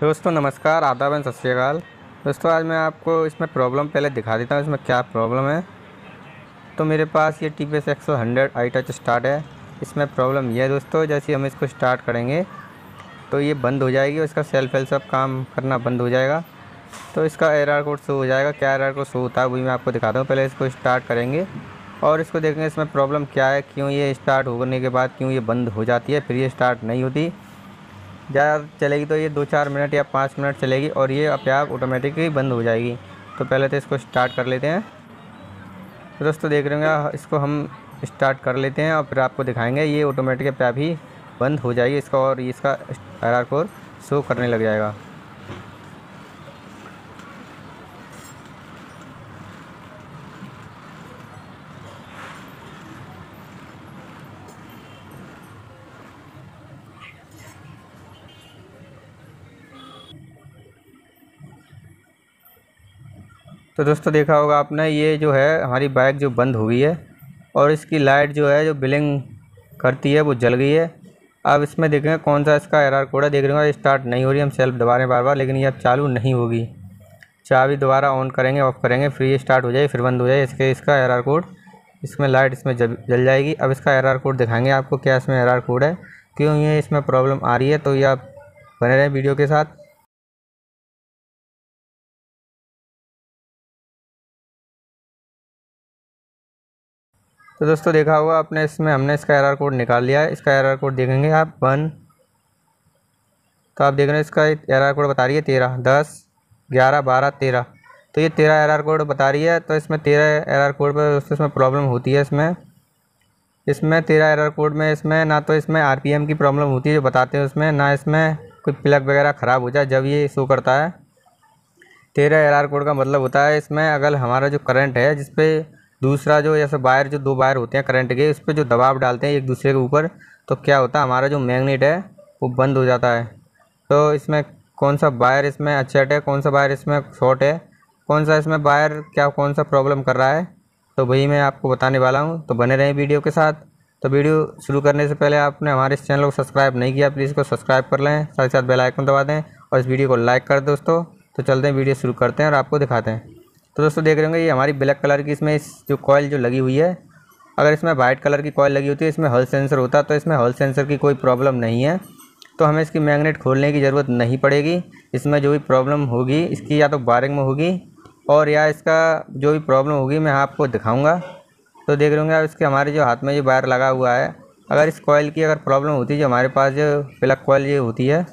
दोस्तों, नमस्कार, आदाब एंड सत दोस्तों, आज मैं आपको इसमें प्रॉब्लम पहले दिखा देता हूँ, इसमें क्या प्रॉब्लम है। तो मेरे पास ये T P S XL hundred I touch start है। इसमें प्रॉब्लम ये है दोस्तों, जैसे हम इसको स्टार्ट करेंगे तो ये बंद हो जाएगी और इसका सेल्फ हेल्प सब काम करना बंद हो जाएगा। तो इसका एरर कोड शो हो जाएगा। क्या एरर कोड शो होता है वही मैं आपको दिखाता हूँ। पहले इसको स्टार्ट करेंगे और इसको देखेंगे इसमें प्रॉब्लम क्या है, क्यों ये स्टार्ट होने के बाद क्यों ये बंद हो जाती है, फिर ये स्टार्ट नहीं होती। ज़्यादा चलेगी तो ये दो चार मिनट या पाँच मिनट चलेगी और ये अपने आप ऑटोमेटिकली बंद हो जाएगी। तो पहले तो इसको स्टार्ट कर लेते हैं। तो दोस्तों देख रहे होंगे इसको हम स्टार्ट कर लेते हैं और फिर आपको दिखाएँगे। ये ऑटोमेटिक पे ही बंद हो जाएगी, इसका और इसका आर कोर शो करने लग जाएगा। तो दोस्तों देखा होगा आपने, ये जो है हमारी बाइक जो बंद हुई है और इसकी लाइट जो है, जो बिलिंग करती है, वो जल गई है। अब इसमें देखेंगे कौन सा इसका एरर कोड है। देख रहे हो स्टार्ट नहीं हो रही, हम सेल्फ दबा रहे हैं बार बार लेकिन ये अब चालू नहीं होगी। चाबी दोबारा ऑन करेंगे ऑफ़ करेंगे, फिर ये स्टार्ट हो जाए फिर बंद हो जाए इसके, इसका एरर कोड इसमें लाइट इसमें जल जाएगी। अब इसका एरर कोड दिखाएँगे आपको क्या इसमें एरर कोड है। क्यों ये इसमें प्रॉब्लम आ रही है तो ये आप बने रहें वीडियो के साथ। तो दोस्तों देखा होगा आपने इसमें, हमने इसका एरर कोड निकाल लिया है। इसका एरर कोड देखेंगे आप। वन तो आप देख रहे हैं इसका एरर कोड बता रही है तेरह, दस, ग्यारह, बारह, तेरह। तो ये तेरह एरर कोड बता रही है तो इसमें तेरह एरर कोड पर दोस्तों इसमें प्रॉब्लम होती है इसमें। इसमें तेरह एरर कोड में इसमें ना तो इसमें आरपीएम की प्रॉब्लम होती है जो बताते हैं उसमें, ना इसमें कोई प्लग वगैरह ख़राब हो जाए जब ये शो करता है। तेरह एरर कोड का मतलब होता है इसमें अगर हमारा जो करंट है जिस दूसरा जो जैसे वायर जो दो वायर होते हैं करंट के उस पर जो दबाव डालते हैं एक दूसरे के ऊपर तो क्या होता है, हमारा जो मैग्नेट है, वो बंद हो जाता है। तो इसमें कौन सा वायर इसमें अच्छा है, कौन सा वायर इसमें शॉर्ट है, कौन सा इसमें वायर क्या, कौन सा प्रॉब्लम कर रहा है तो वही मैं आपको बताने वाला हूँ। तो बने रहें वीडियो के साथ। तो वीडियो शुरू करने से पहले आपने हमारे इस चैनल को सब्सक्राइब नहीं किया, प्लीज़ को सब्सक्राइब कर लें, साथ ही साथ बेल आइकन दबा दें और इस वीडियो को लाइक कर दोस्तों। तो चलते हैं, वीडियो शुरू करते हैं और आपको दिखाते हैं। तो दोस्तों देख रहे होंगे, ये हमारी ब्लैक कलर की इसमें इस जो कॉयल जो लगी हुई है, अगर इसमें वाइट कलर की कॉयल लगी होती है, इसमें हॉल सेंसर होता तो इसमें हॉल सेंसर की कोई प्रॉब्लम नहीं है। तो हमें इसकी मैगनेट खोलने की ज़रूरत नहीं पड़ेगी, इसमें जो भी प्रॉब्लम होगी, इसकी या तो वायरिंग में होगी, और या इसका जो भी प्रॉब्लम होगी, मैं आपको दिखाऊँगा। तो देख होंगे आप, इसके हमारे जो हाथ में जो वायर लगा हुआ है, अगर इस कॉयल की अगर प्रॉब्लम होती है जो हमारे पास जो प्लग कॉयल ये होती है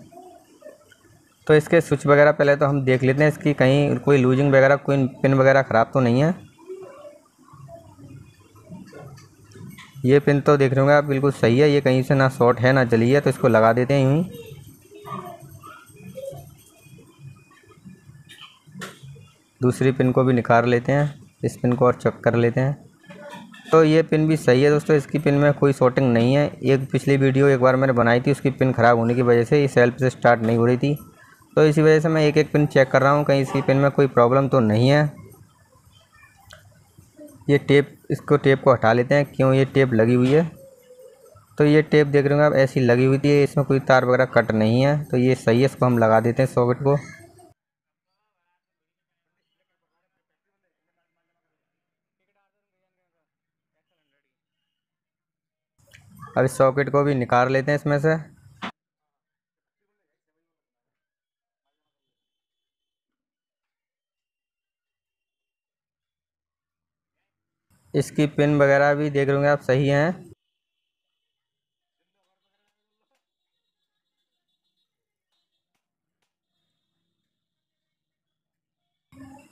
तो इसके स्विच वगैरह पहले तो हम देख लेते हैं इसकी कहीं कोई लूजिंग वगैरह, कोई पिन वगैरह ख़राब तो नहीं है। ये पिन तो देख रहे होंगे आप, बिल्कुल सही है, ये कहीं से ना शॉर्ट है, ना जली है तो इसको लगा देते हैं यूँ ही। दूसरी पिन को भी निकाल लेते हैं, इस पिन को और चेक कर लेते हैं। तो ये पिन भी सही है दोस्तों, इसकी पिन में कोई शॉर्टिंग नहीं है। एक पिछली वीडियो एक बार मैंने बनाई थी, उसकी पिन ख़राब होने की वजह से ये सेल्फ से स्टार्ट नहीं हो रही थी। तो इसी वजह से मैं एक एक पिन चेक कर रहा हूँ। कहीं इसी पिन में कोई प्रॉब्लम तो नहीं है। ये टेप इसको टेप को हटा लेते हैं। क्यों? ये टेप लगी हुई है। तो ये टेप देख रहे हो आप, ऐसी लगी हुई थी। इसमें कोई तार वगैरह कट नहीं है। तो ये सही है, इसको हम लगा देते हैं सॉकेट को। अब इस सॉकेट को भी निकाल लेते हैं इसमें से। इसकी पिन वगैरह भी देख रहे आप, सही हैं।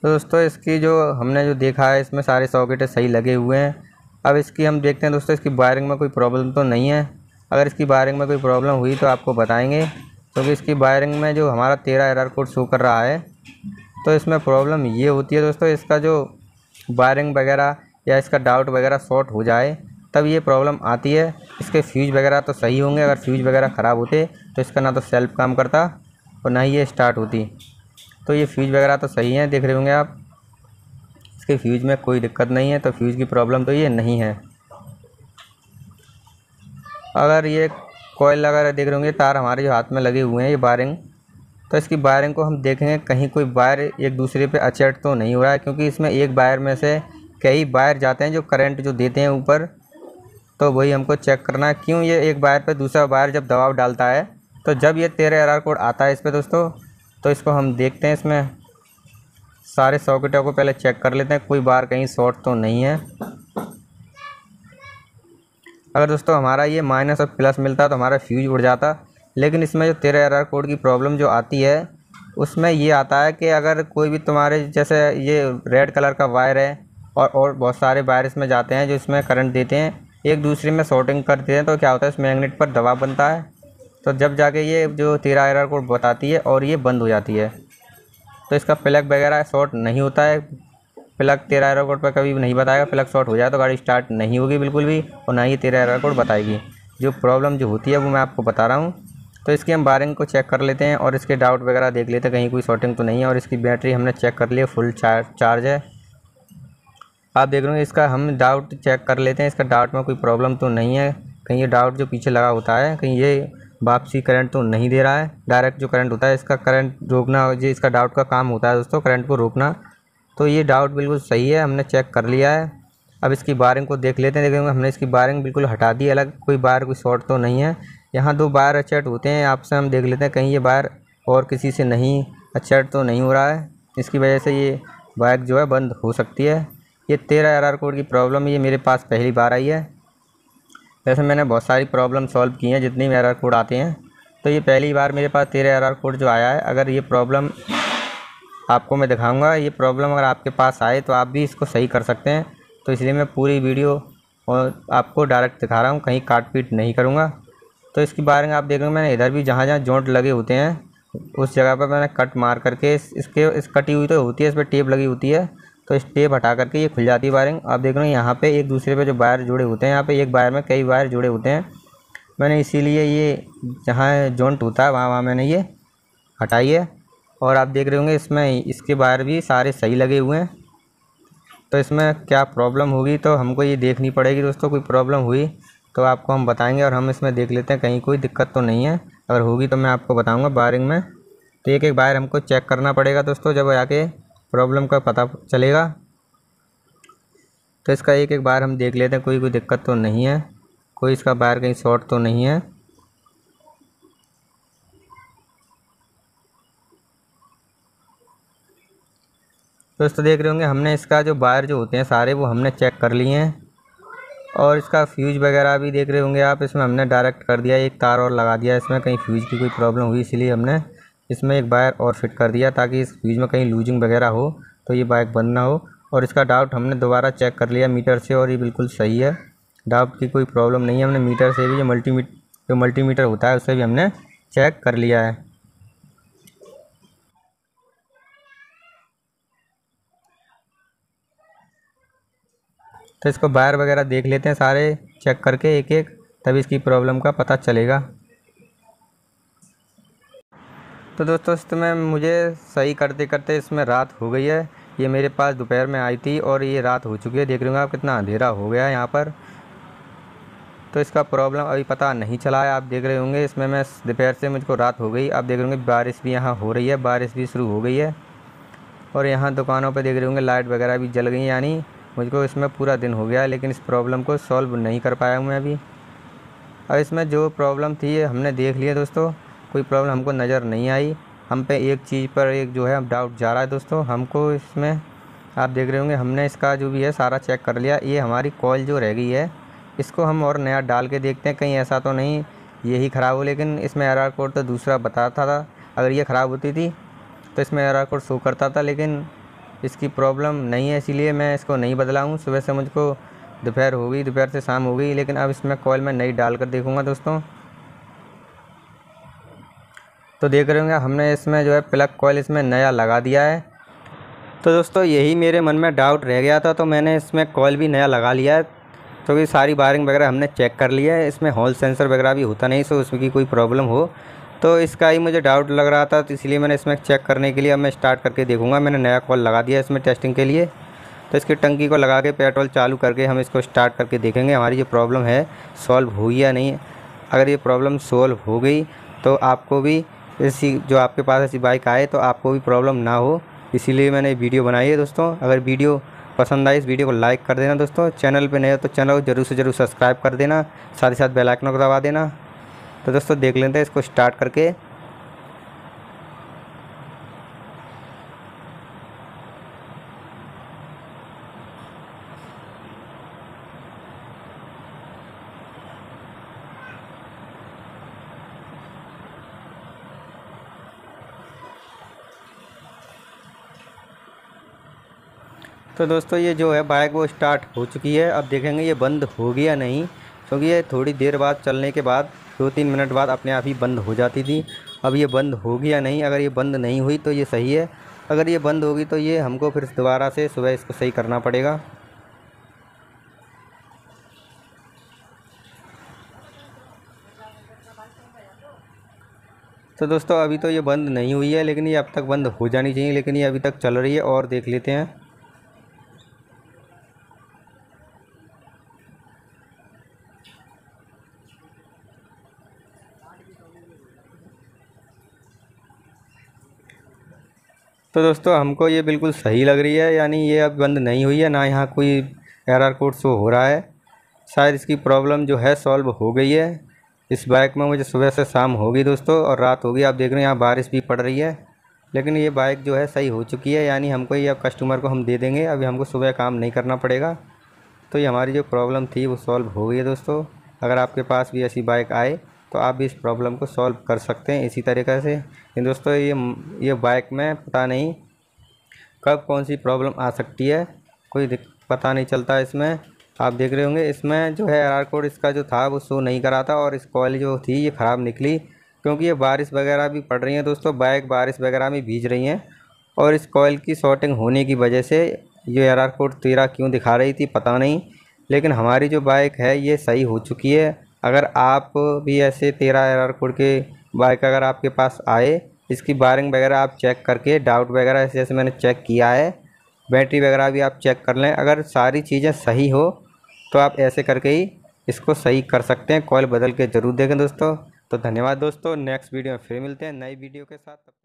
तो दोस्तों, इसकी जो हमने जो देखा है, इसमें सारे सॉकेट सही लगे हुए हैं। अब इसकी हम देखते हैं दोस्तों, इसकी वायरिंग में कोई प्रॉब्लम तो नहीं है। अगर इसकी वायरिंग में कोई प्रॉब्लम हुई तो आपको बताएँगे, क्योंकि तो इसकी वायरिंग में जो हमारा तेरह एरर कोड शो कर रहा है तो इसमें प्रॉब्लम ये होती है दोस्तों, इसका जो वायरिंग वगैरह या इसका डाउट वगैरह शॉर्ट हो जाए, तब ये प्रॉब्लम आती है। इसके फ्यूज वगैरह तो सही होंगे, अगर फ्यूज वगैरह ख़राब होते तो इसका ना तो सेल्फ काम करता और ना ही ये स्टार्ट होती। तो ये फ्यूज वगैरह तो सही हैं, देख रहे होंगे आप। इसके फ्यूज में कोई दिक्कत नहीं है तो फ्यूज की प्रॉब्लम तो ये नहीं है। अगर ये कोयल अगर देख रहे होंगे, तार हमारे जो हाथ में लगे हुए हैं, ये वायरिंग तो इसकी वायरिंग को हम देखेंगे, कहीं कोई वायर एक दूसरे पे अचेट तो नहीं हो रहा है, क्योंकि इसमें एक वायर में से कई वायर जाते हैं, जो करंट जो देते हैं ऊपर तो वही हमको चेक करना है, क्यों ये एक वायर पे दूसरा वायर जब दबाव डालता है तो जब ये तेरह एरर कोड आता है इस पर दोस्तों तो इसको हम देखते हैं इसमें। सारे सॉकेटों को पहले चेक कर लेते हैं, कोई बार कहीं शॉर्ट तो नहीं है। अगर दोस्तों हमारा ये माइनस और प्लस मिलता तो हमारा फ्यूज उड़ जाता, लेकिन इसमें जो तेरह एरर कोड की प्रॉब्लम जो आती है, उसमें ये आता है कि अगर कोई भी तुम्हारे जैसे ये रेड कलर का वायर है और और बहुत सारे वायर इसमें जाते हैं जो इसमें करंट देते हैं। एक दूसरे में शॉर्टिंग करते हैं तो क्या होता है, इस मैगनेट पर दबाव बनता है। तो जब जाके ये जो तेरह एरर कोड बताती है और ये बंद हो जाती है तो इसका प्लग वगैरह शॉर्ट नहीं होता है। प्लग तेरह एरर कोड पर कभी नहीं बताएगा प्लग शॉर्ट हो जाए तो गाड़ी स्टार्ट नहीं होगी बिल्कुल भी और ना ही तेरह एरर कोड बताएगी। जो प्रॉब्लम जो होती है वो मैं आपको बता रहा हूँ। तो इसकी हम वायरिंग को चेक कर लेते हैं और इसके डाउट वगैरह देख लेते हैं, कहीं कोई शॉर्टिंग तो नहीं है और इसकी बैटरी हमने चेक कर लिया फुल चार्ज चार्ज है। आप देख रहे हो इसका हम डाउट चेक कर लेते हैं। इसका डाउट में कोई प्रॉब्लम तो नहीं है। कहीं ये डाउट जो पीछे लगा होता है, कहीं ये वापसी करंट तो नहीं दे रहा है। डायरेक्ट जो करंट होता है, इसका करंट रोकना जो इसका डाउट का काम होता है दोस्तों करंट को रोकना। तो ये डाउट बिल्कुल सही है, हमने चेक कर लिया है। अब इसकी बारिंग को देख लेते हैं। देखेंगे हमने इसकी बारिंग बिल्कुल हटा दी, अलग कोई बार कोई शॉर्ट तो नहीं है। यहाँ दो बार अचेट होते हैं, आपसे हम देख लेते हैं, कहीं ये बार और किसी से नहीं अचेट तो नहीं हो रहा है। इसकी वजह से ये बाइक जो है बंद हो सकती है। ये तेरह एरर कोड की प्रॉब्लम ये मेरे पास पहली बार आई है। वैसे मैंने बहुत सारी प्रॉब्लम सॉल्व की हैं जितनी भी एरर कोड आते हैं। तो ये पहली बार मेरे पास तेरह एरर कोड जो आया है अगर ये प्रॉब्लम आपको मैं दिखाऊँगा ये प्रॉब्लम अगर आपके पास आए तो आप भी इसको सही कर सकते हैं। तो इसलिए मैं पूरी वीडियो और आपको डायरेक्ट दिखा रहा हूँ कहीं काट पीट नहीं करूँगा। तो इसके बारे में आप देखेंगे मैंने इधर भी जहाँ जहाँ जोंट लगे होते हैं उस जगह पर मैंने कट मार करके इस, इसके इस कटी हुई तो होती है इस पर टेप लगी होती है। तो इस टेप हटा करके ये खुल जाती है वायरिंग। आप देख रहे हो यहाँ पे एक दूसरे पे जो वायर जुड़े होते हैं, यहाँ पे एक वायर में कई वायर जुड़े होते हैं। मैंने इसीलिए ये जहाँ जॉइंट होता है वहाँ वहाँ मैंने ये हटाई है। और आप देख रहे होंगे इसमें इसके वायर भी सारे सही लगे हुए हैं। तो इसमें क्या प्रॉब्लम होगी तो हमको ये देखनी पड़ेगी दोस्तों, कोई प्रॉब्लम हुई तो आपको हम बताएँगे और हम इसमें देख लेते हैं, कहीं कोई दिक्कत तो नहीं है। अगर होगी तो मैं आपको बताऊँगा वायरिंग में। तो एक एक वायर हमको चेक करना पड़ेगा दोस्तों, जब आके प्रॉब्लम का पता चलेगा। तो इसका एक एक बार हम देख लेते हैं, कोई कोई दिक्कत तो नहीं है। कोई इसका वायर कहीं शॉर्ट तो नहीं है। दोस्तों, देख रहे होंगे, हमने इसका जो वायर जो होते हैं सारे, वो हमने चेक कर लिए हैं। और इसका फ्यूज वगैरह भी देख रहे होंगे आप, इसमें हमने डायरेक्ट कर दिया, एक तार और लगा दिया, इसमें कहीं फ्यूज की कोई प्रॉब्लम हुई, इसलिए हमने इसमें एक वायर और फिट कर दिया ताकि इस फ्यूज में कहीं लूजिंग वगैरह हो तो ये बाइक बंद ना हो। और इसका डाउट हमने दोबारा चेक कर लिया मीटर से और ये बिल्कुल सही है। डाउट की कोई प्रॉब्लम नहीं है, हमने मीटर से भी जो मल्टीमीट जो मल्टीमीटर होता है उससे भी हमने चेक कर लिया है। तो इसको वायर वगैरह देख लेते हैं सारे, चेक करके एक एक तभी इसकी प्रॉब्लम का पता चलेगा। तो दोस्तों इसमें मुझे सही करते करते इसमें रात हो गई है। ये मेरे पास दोपहर में आई थी और ये रात हो चुकी है। देख रहे होंगे आप कितना अंधेरा हो गया है यहाँ पर। तो इसका प्रॉब्लम अभी पता नहीं चला है। आप देख रहे होंगे, इसमें मैं दोपहर से मुझको रात हो गई। आप देख रहे होंगे, बारिश भी यहाँ हो रही है। बारिश भी शुरू हो गई है। और यहाँ दुकानों पर देख रहे होंगे, लाइट वगैरह भी जल गई यानी मुझको इसमें पूरा दिन हो गया लेकिन इस प्रॉब्लम को सॉल्व नहीं कर पाया हूँ मैं अभी। और इसमें जो प्रॉब्लम थी हमने देख लिया दोस्तों। कोई प्रॉब्लम हमको नज़र नहीं आई। हम पे एक चीज़ पर एक जो है डाउट जा रहा है दोस्तों। हमको इसमें, आप देख रहे होंगे, हमने इसका जो भी है, सारा चेक कर लिया। ये हमारी कॉल जो रह गई है, इसको हम और नया डाल के देखते हैं। कहीं ऐसा तो नहीं यही ख़राब हो, लेकिन इसमें एरर कोड तो दूसरा बताता था। अगर ये ख़राब होती थी तो इसमें एरर कोड शो करता था, लेकिन इसकी प्रॉब्लम नहीं है, इसीलिए मैं इसको नहीं बदला हूँ सुबह से मुझको दोपहर हो गई, दोपहर से शाम हो गई, लेकिन अब इसमें कॉल मैं नई डाल कर देखूँगा दोस्तों। तो देख रहे होंगे, हमने इसमें जो है प्लग कॉयल इसमें नया लगा दिया है। तो दोस्तों, यही मेरे मन में डाउट रह गया था तो मैंने इसमें कॉयल भी नया लगा लिया है तो ये सारी वायरिंग वगैरह हमने चेक कर लिया है, इसमें हॉल सेंसर वगैरह भी होता नहीं, सो उसमें की कोई प्रॉब्लम हो। तो इसका ही मुझे डाउट लग रहा था तो इसलिए मैंने इसमें चेक करने के लिए, अब मैं स्टार्ट करके देखूँगा, मैंने नया कॉल लगा दिया इसमें टेस्टिंग के लिए। तो इसकी टंकी को लगा के पेट्रोल चालू करके हम इसको स्टार्ट करके देखेंगे, हमारी जो प्रॉब्लम है, सॉल्व हुई या नहीं। अगर ये प्रॉब्लम सॉल्व हो गई तो आपको भी ऐसी जो आपके पास ऐसी बाइक आए तो आपको भी प्रॉब्लम ना हो। इसीलिए मैंने वीडियो बनाई है दोस्तों। अगर वीडियो पसंद आई इस वीडियो को लाइक कर देना दोस्तों। चैनल पे नए हो तो चैनल को ज़रूर से ज़रूर सब्सक्राइब कर देना। साथ ही साथ बेलाइकन को दबा देना। तो दोस्तों देख लेते हैं इसको स्टार्ट करके। तो दोस्तों, ये जो है बाइक वो स्टार्ट हो चुकी है। अब देखेंगे ये बंद होगी या नहीं, क्योंकि ये थोड़ी देर बाद चलने के बाद दो तीन मिनट बाद अपने आप ही बंद हो जाती थी। अब ये बंद होगी या नहीं, अगर ये बंद नहीं हुई तो ये सही है। अगर ये बंद होगी तो ये हमको फिर दोबारा से सुबह इसको सही करना पड़ेगा। तो दोस्तों, अभी तो ये बंद नहीं हुई है, लेकिन ये अब तक बंद हो जानी चाहिए, लेकिन ये अभी तक चल रही है और देख लेते हैं। तो दोस्तों, हमको ये बिल्कुल सही लग रही है, यानी ये अब बंद नहीं हुई है, ना यहाँ कोई एरर कोड शो हो रहा है। शायद इसकी प्रॉब्लम जो है सॉल्व हो गई है। इस बाइक में मुझे सुबह से शाम होगी दोस्तों, और रात होगी। आप देख रहे हैं, यहाँ बारिश भी पड़ रही है। लेकिन ये बाइक जो है, सही हो चुकी है, यानी हमको ये अब कस्टमर को हम दे देंगे। अभी हमको सुबह काम नहीं करना पड़ेगा। तो ये हमारी जो प्रॉब्लम थी, वो सॉल्व हो गई है दोस्तों। अगर आपके पास भी ऐसी बाइक आए तो आप इस प्रॉब्लम को सॉल्व कर सकते हैं इसी तरीक़े से। दोस्तों, ये ये बाइक में पता नहीं कब कौन सी प्रॉब्लम आ सकती है। कोई पता नहीं चलता इसमें। आप देख रहे होंगे, इसमें जो है आर कोड इसका जो था, वो शो नहीं करा था और इस कॉल जो थी, ये ख़राब निकली। क्योंकि ये बारिश वगैरह भी पड़ रही है दोस्तों बाइक बारिश वगैरह में भीज रही हैं। और इस कॉयल की शॉर्टिंग होने की वजह से ये आर कोड तेरह क्यों दिखा रही थी, पता नहीं। लेकिन हमारी जो बाइक है, ये सही हो चुकी है। अगर आप भी ऐसे तेरह एरर कोड के बाइक अगर आपके पास आए, इसकी वायरिंग वगैरह आप चेक करके डाउट वगैरह ऐसे जैसे मैंने चेक किया है बैटरी वगैरह भी आप चेक कर लें। अगर सारी चीज़ें सही हो तो आप ऐसे करके ही इसको सही कर सकते हैं। कॉल बदल के ज़रूर देखें दोस्तों। तो धन्यवाद दोस्तों। नेक्स्ट वीडियो में फिर मिलते हैं नई वीडियो के साथ।